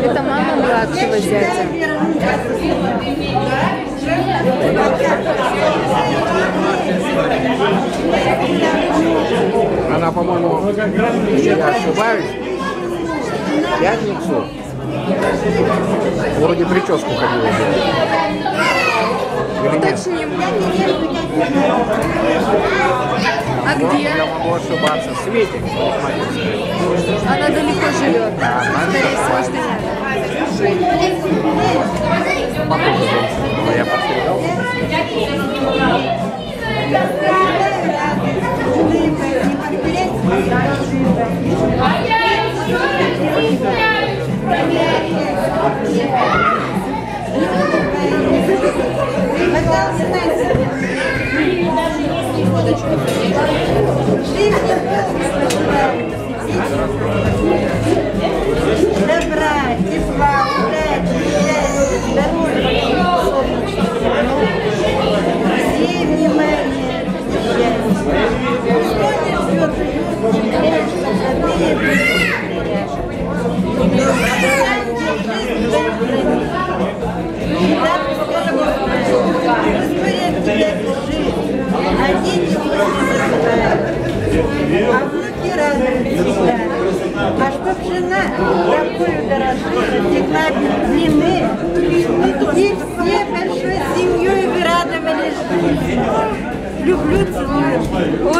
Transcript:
Это мама младшего зятя. Она, по-моему, если я ошибаюсь, пятницу вроде прическу ходила. Или нет? А где? Я могу ошибаться. Светик. Она далеко живет. Скорее всего, что нет. Похоже, женщина. Я подстригал. Добра, а внуки радуют всегда. А чтоб жена такую дорожила, текла длины, и все большой семьей вы радовались. Люблю, целую.